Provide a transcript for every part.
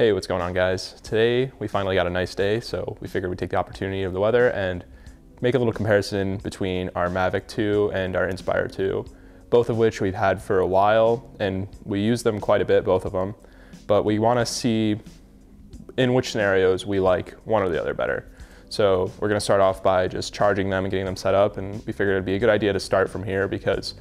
Hey, what's going on guys? Today we finally got a nice day, so we figured we'd take the opportunity of the weather and make a little comparison between our Mavic 2 and our Inspire 2, both of which we've had for a while and we use them quite a bit, both of them, but we wanna see in which scenarios we like one or the other better. So we're gonna start off by just charging them and getting them set up and we figured it'd be a good idea to start from here because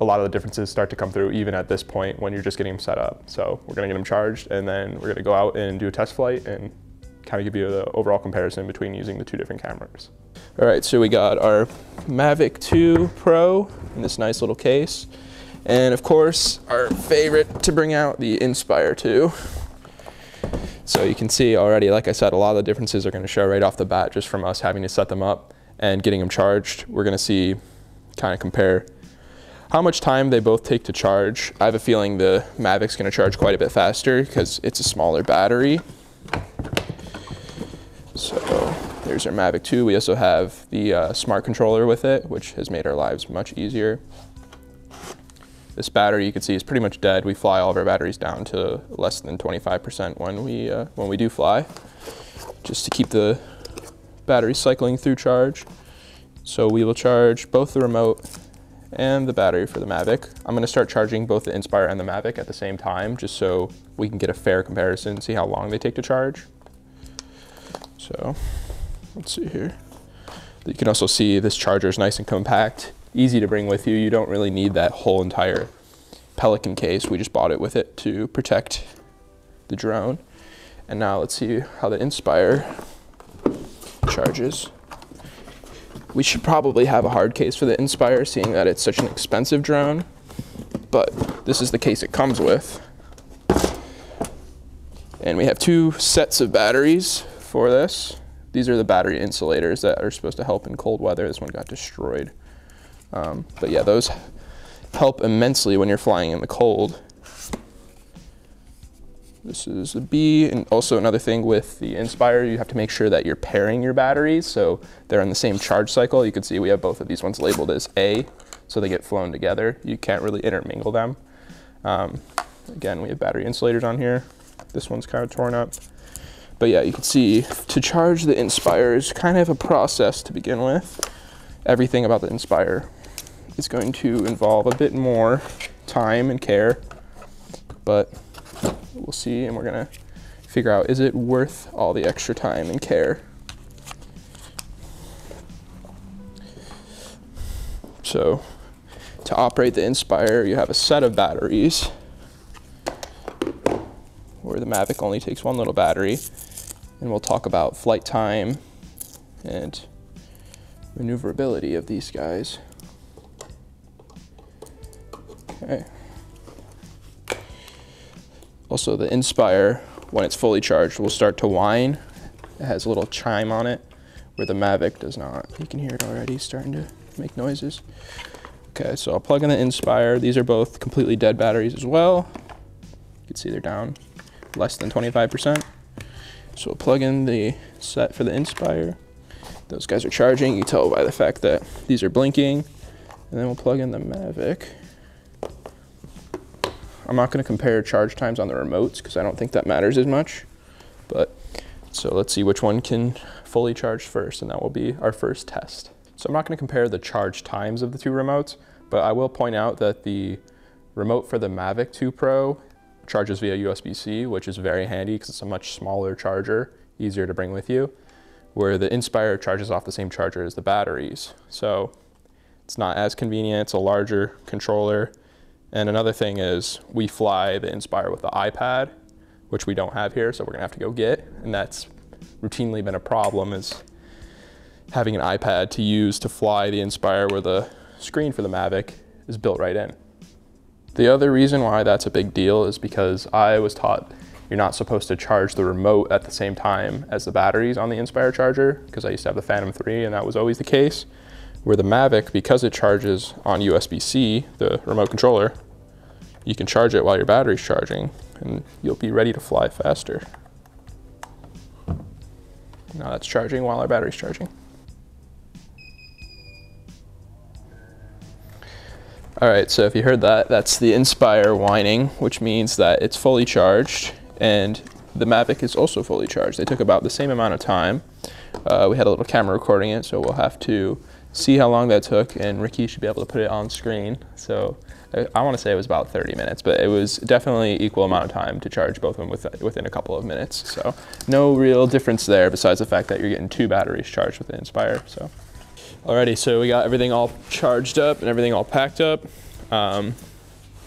a lot of the differences start to come through even at this point when you're just getting them set up. So we're gonna get them charged and then we're gonna go out and do a test flight and kind of give you the overall comparison between using the two different cameras. All right, so we got our Mavic 2 Pro in this nice little case. And of course, our favorite to bring out, the Inspire 2. So you can see already, like I said, a lot of the differences are gonna show right off the bat just from us having to set them up and getting them charged. We're gonna see, kind of compare how much time they both take to charge. I have a feeling the Mavic's gonna charge quite a bit faster because it's a smaller battery. So there's our Mavic 2. We also have the uh, smart controller with it, which has made our lives much easier. This battery you can see is pretty much dead. We fly all of our batteries down to less than 25% when we, uh, when we do fly, just to keep the battery cycling through charge. So we will charge both the remote and the battery for the Mavic. I'm gonna start charging both the Inspire and the Mavic at the same time, just so we can get a fair comparison, see how long they take to charge. So, let's see here. You can also see this charger is nice and compact, easy to bring with you. You don't really need that whole entire Pelican case. We just bought it with it to protect the drone. And now let's see how the Inspire charges. We should probably have a hard case for the Inspire, seeing that it's such an expensive drone, but this is the case it comes with. And we have two sets of batteries for this. These are the battery insulators that are supposed to help in cold weather. This one got destroyed. Um, but yeah, those help immensely when you're flying in the cold. This is a B. And also another thing with the Inspire, you have to make sure that you're pairing your batteries so they're in the same charge cycle. You can see we have both of these ones labeled as A, so they get flown together. You can't really intermingle them. Um, again, we have battery insulators on here. This one's kind of torn up. But yeah, you can see to charge the Inspire is kind of a process to begin with. Everything about the Inspire is going to involve a bit more time and care, but we'll see and we're gonna figure out is it worth all the extra time and care. So to operate the Inspire, you have a set of batteries where the Mavic only takes one little battery. And we'll talk about flight time and maneuverability of these guys. Okay. Also the Inspire, when it's fully charged, will start to whine. It has a little chime on it, where the Mavic does not. You can hear it already starting to make noises. Okay, so I'll plug in the Inspire. These are both completely dead batteries as well. You can see they're down less than 25%. So we'll plug in the set for the Inspire. Those guys are charging. You tell by the fact that these are blinking. And then we'll plug in the Mavic. I'm not going to compare charge times on the remotes because I don't think that matters as much. But so let's see which one can fully charge first and that will be our first test. So I'm not going to compare the charge times of the two remotes, but I will point out that the remote for the Mavic 2 Pro charges via USB-C, which is very handy because it's a much smaller charger, easier to bring with you, where the Inspire charges off the same charger as the batteries. So it's not as convenient, it's a larger controller, and another thing is we fly the Inspire with the iPad, which we don't have here, so we're gonna have to go get. And that's routinely been a problem is having an iPad to use to fly the Inspire where the screen for the Mavic is built right in. The other reason why that's a big deal is because I was taught you're not supposed to charge the remote at the same time as the batteries on the Inspire charger because I used to have the Phantom 3 and that was always the case. Where the Mavic, because it charges on USB-C, the remote controller, you can charge it while your battery's charging and you'll be ready to fly faster. Now that's charging while our battery's charging. All right, so if you heard that, that's the Inspire whining, which means that it's fully charged and the Mavic is also fully charged. They took about the same amount of time. Uh, we had a little camera recording it, so we'll have to see how long that took, and Ricky should be able to put it on screen. So I, I want to say it was about 30 minutes, but it was definitely equal amount of time to charge both of them with, within a couple of minutes. So no real difference there besides the fact that you're getting two batteries charged with the Inspire. So alrighty, so we got everything all charged up and everything all packed up. Um,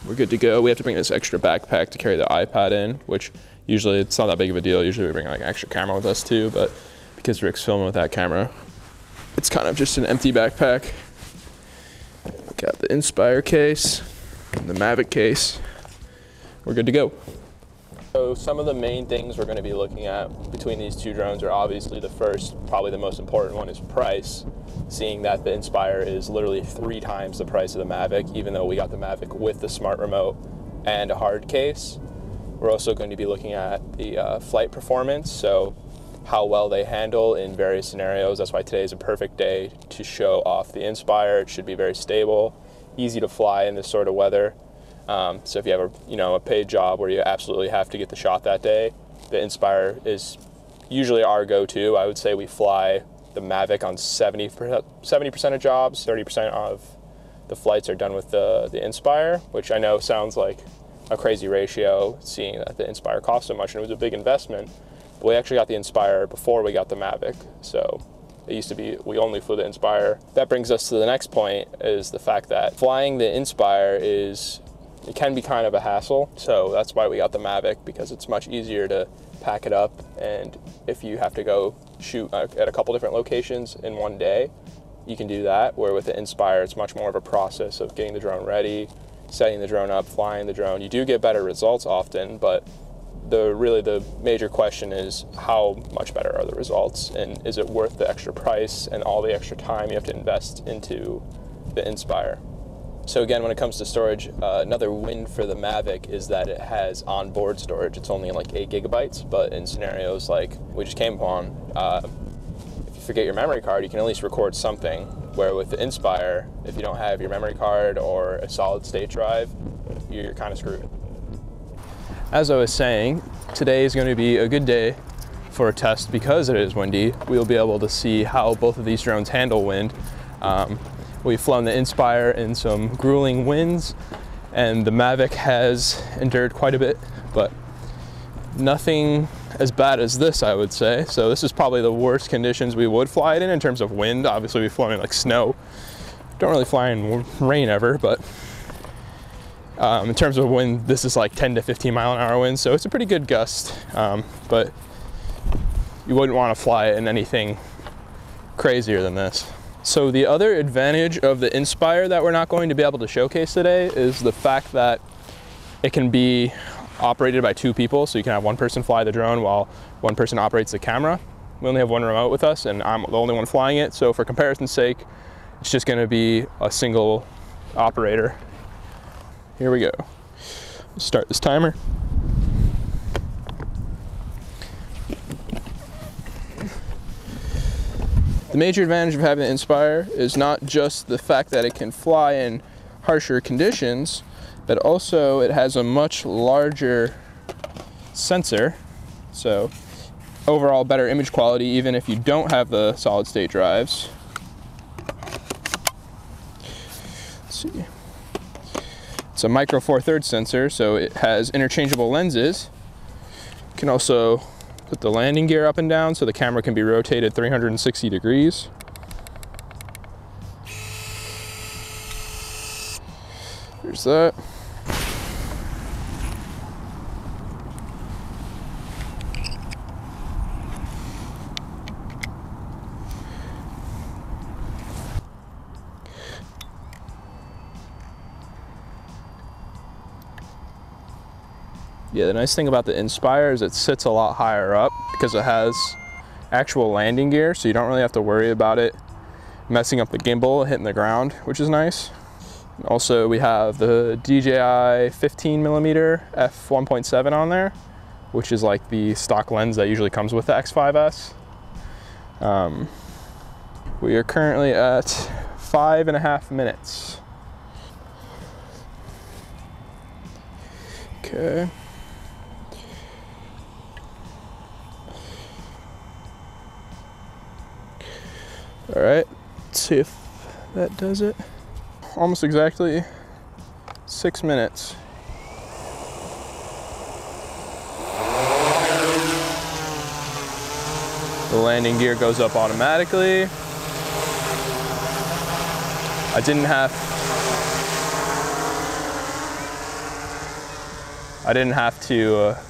we're good to go. We have to bring this extra backpack to carry the iPad in, which usually it's not that big of a deal. Usually we bring like an extra camera with us too, but because Rick's filming with that camera, it's kind of just an empty backpack. Got the Inspire case, and the Mavic case. We're good to go. So some of the main things we're going to be looking at between these two drones are obviously the first, probably the most important one is price. Seeing that the Inspire is literally three times the price of the Mavic, even though we got the Mavic with the smart remote and a hard case. We're also going to be looking at the uh, flight performance, so how well they handle in various scenarios. That's why today is a perfect day to show off the Inspire. It should be very stable, easy to fly in this sort of weather. Um, so if you have a you know a paid job where you absolutely have to get the shot that day, the Inspire is usually our go-to. I would say we fly the Mavic on 70 percent of jobs, 30% of the flights are done with the the Inspire, which I know sounds like a crazy ratio, seeing that the Inspire cost so much and it was a big investment. We actually got the Inspire before we got the Mavic, so it used to be we only flew the Inspire. That brings us to the next point is the fact that flying the Inspire is it can be kind of a hassle. So that's why we got the Mavic because it's much easier to pack it up. And if you have to go shoot uh, at a couple different locations in one day, you can do that. Where with the Inspire, it's much more of a process of getting the drone ready, setting the drone up, flying the drone. You do get better results often, but the really the major question is how much better are the results and is it worth the extra price and all the extra time you have to invest into the Inspire? So again, when it comes to storage, uh, another win for the Mavic is that it has onboard storage. It's only like eight gigabytes, but in scenarios like we just came upon, uh, if you forget your memory card, you can at least record something. Where with the Inspire, if you don't have your memory card or a solid state drive, you're kind of screwed. As I was saying, today is going to be a good day for a test because it is windy. We'll be able to see how both of these drones handle wind. Um, We've flown the Inspire in some grueling winds, and the Mavic has endured quite a bit, but nothing as bad as this, I would say. So this is probably the worst conditions we would fly it in in terms of wind. Obviously, we fly in like snow. Don't really fly in rain ever, but um, in terms of wind, this is like 10 to 15 mile an hour wind, so it's a pretty good gust. Um, but you wouldn't want to fly it in anything crazier than this. So the other advantage of the Inspire that we're not going to be able to showcase today is the fact that it can be operated by two people. So you can have one person fly the drone while one person operates the camera. We only have one remote with us and I'm the only one flying it. So for comparison's sake, it's just gonna be a single operator. Here we go. Start this timer. The major advantage of having the Inspire is not just the fact that it can fly in harsher conditions, but also it has a much larger sensor. So overall better image quality even if you don't have the solid state drives. Let's see. It's a micro four thirds sensor, so it has interchangeable lenses. You can also Put the landing gear up and down so the camera can be rotated 360 degrees. There's that. The nice thing about the Inspire is it sits a lot higher up because it has actual landing gear, so you don't really have to worry about it messing up the gimbal, hitting the ground, which is nice. Also, we have the DJI 15 millimeter f1.7 on there, which is like the stock lens that usually comes with the X5S. Um, we are currently at five and a half minutes. All right, let's see if that does it. Almost exactly six minutes. The landing gear goes up automatically. I didn't have I didn't have to uh,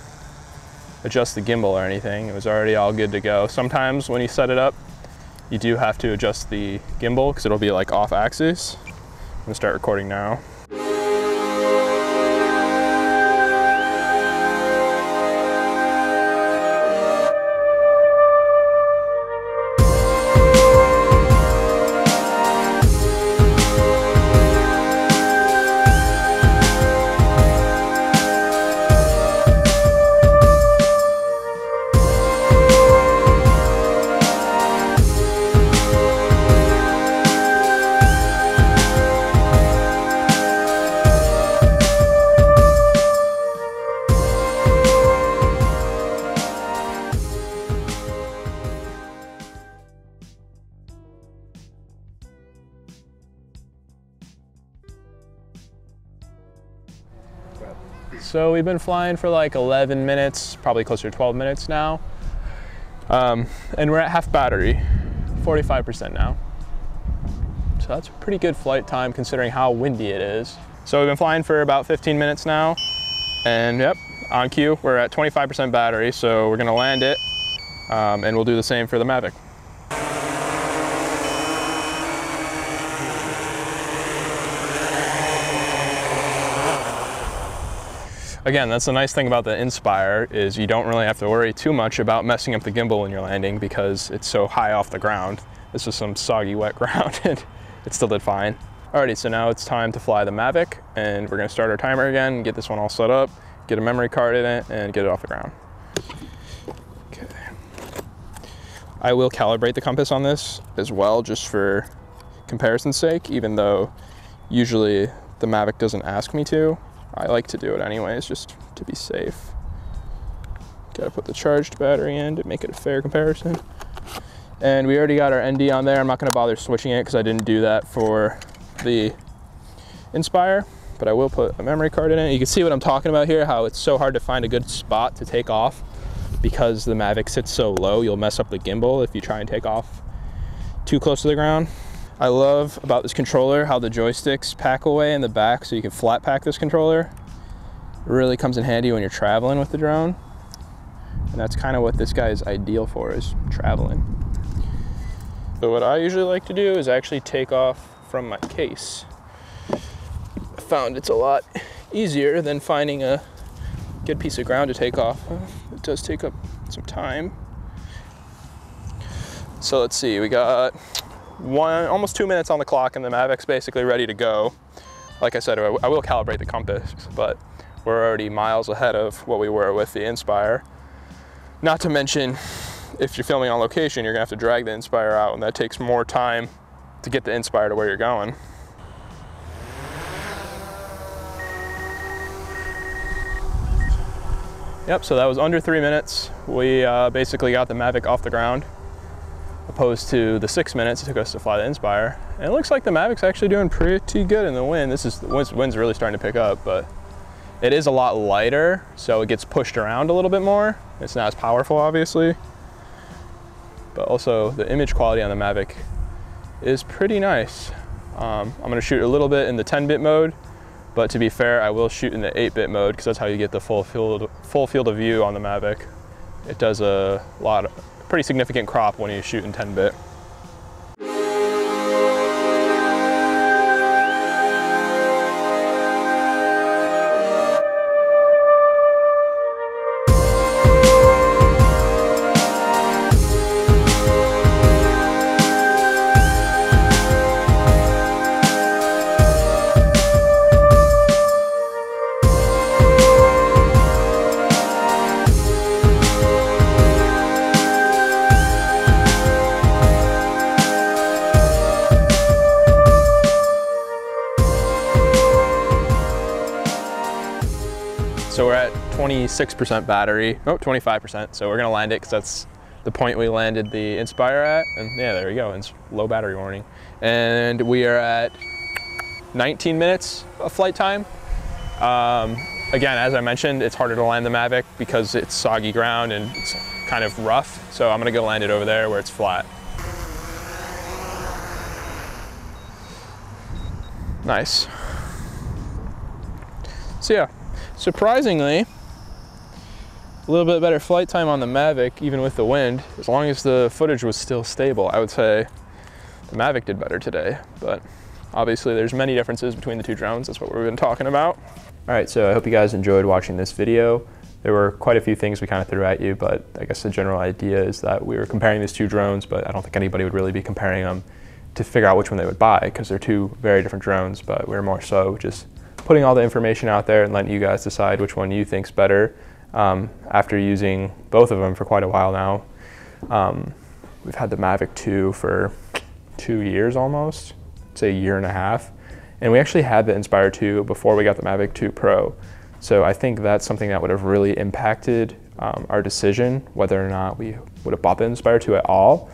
adjust the gimbal or anything. It was already all good to go. Sometimes when you set it up, you do have to adjust the gimbal because it'll be like off axis. I'm gonna start recording now. So we've been flying for like 11 minutes, probably closer to 12 minutes now. Um, and we're at half battery, 45% now. So that's a pretty good flight time considering how windy it is. So we've been flying for about 15 minutes now. And yep, on cue, we're at 25% battery. So we're gonna land it um, and we'll do the same for the Mavic. Again, that's the nice thing about the Inspire is you don't really have to worry too much about messing up the gimbal when you're landing because it's so high off the ground. This was some soggy wet ground and it still did fine. Alrighty, so now it's time to fly the Mavic and we're gonna start our timer again, get this one all set up, get a memory card in it and get it off the ground. Okay. I will calibrate the compass on this as well just for comparison's sake, even though usually the Mavic doesn't ask me to. I like to do it anyways, just to be safe. Gotta put the charged battery in to make it a fair comparison. And we already got our ND on there. I'm not gonna bother switching it because I didn't do that for the Inspire, but I will put a memory card in it. You can see what I'm talking about here, how it's so hard to find a good spot to take off because the Mavic sits so low, you'll mess up the gimbal if you try and take off too close to the ground. I love about this controller how the joysticks pack away in the back so you can flat pack this controller. It really comes in handy when you're traveling with the drone. And that's kind of what this guy is ideal for is traveling. So what I usually like to do is actually take off from my case. I found it's a lot easier than finding a good piece of ground to take off. It does take up some time. So let's see, we got one, almost two minutes on the clock and the Mavic's basically ready to go. Like I said, I will calibrate the compass, but we're already miles ahead of what we were with the Inspire. Not to mention, if you're filming on location, you're gonna have to drag the Inspire out and that takes more time to get the Inspire to where you're going. Yep, so that was under three minutes. We uh, basically got the Mavic off the ground opposed to the six minutes it took us to fly the Inspire. And it looks like the Mavic's actually doing pretty good in the wind. This is, the wind's, really starting to pick up, but it is a lot lighter, so it gets pushed around a little bit more. It's not as powerful, obviously. But also the image quality on the Mavic is pretty nice. Um, I'm gonna shoot a little bit in the 10-bit mode, but to be fair, I will shoot in the 8-bit mode because that's how you get the full field, full field of view on the Mavic. It does a lot, of, pretty significant crop when you shoot in 10-bit. 26% battery, oh, 25%. So we're gonna land it because that's the point we landed the Inspire at, and yeah, there we go, it's low battery warning. And we are at 19 minutes of flight time. Um, again, as I mentioned, it's harder to land the Mavic because it's soggy ground and it's kind of rough. So I'm gonna go land it over there where it's flat. Nice. So yeah, surprisingly, a little bit better flight time on the Mavic, even with the wind. As long as the footage was still stable, I would say the Mavic did better today. But obviously there's many differences between the two drones. That's what we've been talking about. All right, so I hope you guys enjoyed watching this video. There were quite a few things we kind of threw at you, but I guess the general idea is that we were comparing these two drones, but I don't think anybody would really be comparing them to figure out which one they would buy because they're two very different drones, but we're more so just putting all the information out there and letting you guys decide which one you think's better um, after using both of them for quite a while now. Um, we've had the Mavic 2 for two years almost, say a year and a half. And we actually had the Inspire 2 before we got the Mavic 2 Pro. So I think that's something that would have really impacted um, our decision whether or not we would have bought the Inspire 2 at all.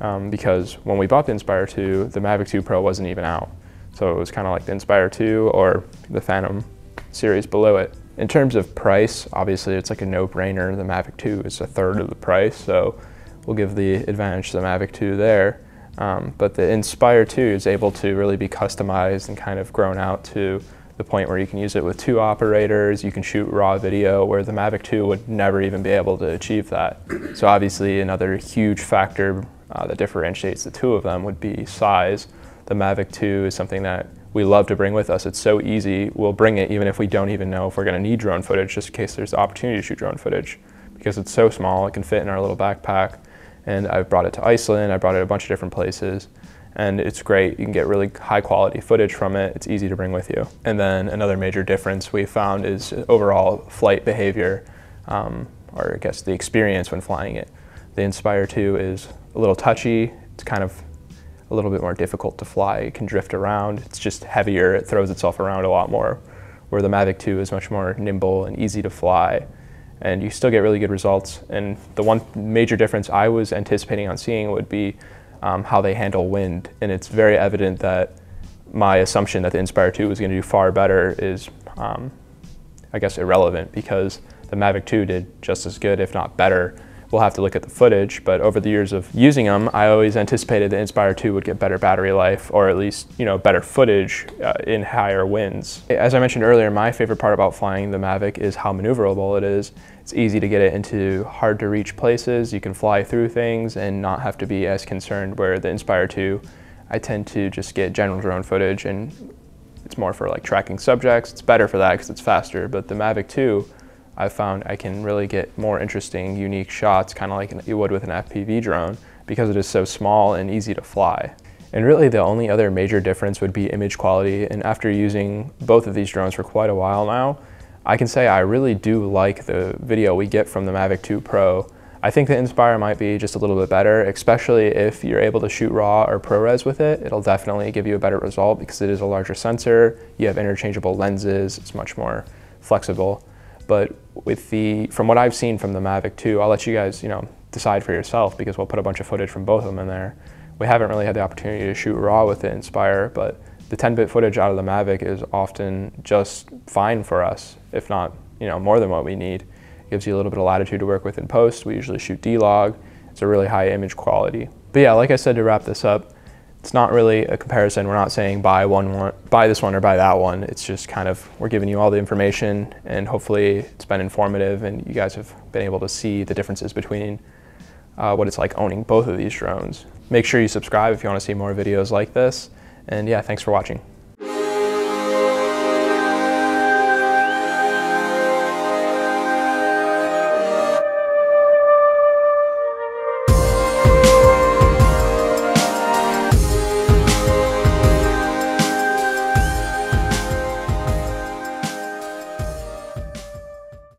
Um, because when we bought the Inspire 2, the Mavic 2 Pro wasn't even out. So it was kind of like the Inspire 2 or the Phantom series below it. In terms of price, obviously it's like a no-brainer. The Mavic 2 is a third of the price, so we'll give the advantage to the Mavic 2 there. Um, but the Inspire 2 is able to really be customized and kind of grown out to the point where you can use it with two operators, you can shoot raw video, where the Mavic 2 would never even be able to achieve that. So obviously another huge factor uh, that differentiates the two of them would be size. The Mavic 2 is something that we love to bring with us. It's so easy. We'll bring it even if we don't even know if we're going to need drone footage, just in case there's the opportunity to shoot drone footage. Because it's so small, it can fit in our little backpack. And I've brought it to Iceland, I brought it a bunch of different places. And it's great. You can get really high quality footage from it. It's easy to bring with you. And then another major difference we found is overall flight behavior, um, or I guess the experience when flying it. The Inspire 2 is a little touchy. It's kind of a little bit more difficult to fly. It can drift around. It's just heavier. It throws itself around a lot more. Where the Mavic 2 is much more nimble and easy to fly. And you still get really good results. And the one major difference I was anticipating on seeing would be um, how they handle wind. And it's very evident that my assumption that the Inspire 2 was going to do far better is, um, I guess, irrelevant because the Mavic 2 did just as good, if not better, We'll have to look at the footage, but over the years of using them, I always anticipated the Inspire 2 would get better battery life or at least, you know, better footage uh, in higher winds. As I mentioned earlier, my favorite part about flying the Mavic is how maneuverable it is. It's easy to get it into hard to reach places. You can fly through things and not have to be as concerned where the Inspire 2, I tend to just get general drone footage and it's more for like tracking subjects. It's better for that because it's faster, but the Mavic 2, I've found I can really get more interesting, unique shots, kind of like you would with an FPV drone, because it is so small and easy to fly. And really the only other major difference would be image quality. And after using both of these drones for quite a while now, I can say I really do like the video we get from the Mavic 2 Pro. I think the Inspire might be just a little bit better, especially if you're able to shoot RAW or ProRes with it. It'll definitely give you a better result because it is a larger sensor. You have interchangeable lenses. It's much more flexible. But with the, from what I've seen from the Mavic 2, I'll let you guys, you know, decide for yourself because we'll put a bunch of footage from both of them in there. We haven't really had the opportunity to shoot raw with the Inspire, but the 10-bit footage out of the Mavic is often just fine for us, if not, you know, more than what we need. It gives you a little bit of latitude to work with in post. We usually shoot D-Log. It's a really high image quality. But yeah, like I said to wrap this up, it's not really a comparison. We're not saying buy one, one, buy this one or buy that one. It's just kind of we're giving you all the information, and hopefully it's been informative, and you guys have been able to see the differences between uh, what it's like owning both of these drones. Make sure you subscribe if you want to see more videos like this. And yeah, thanks for watching.